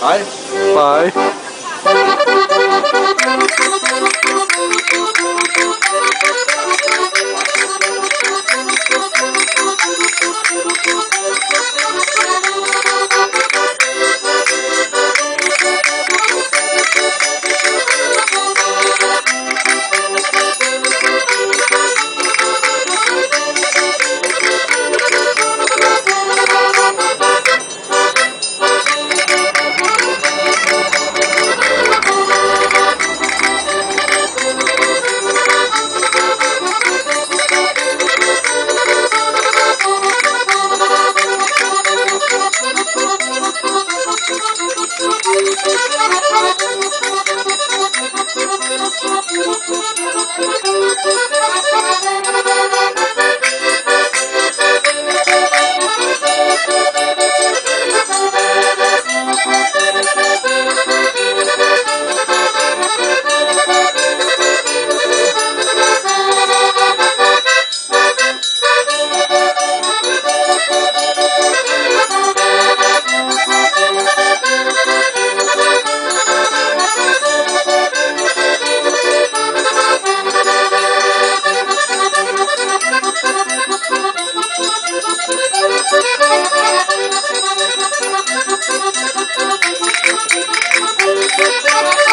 Bye. Bye. Thank you. Thank you.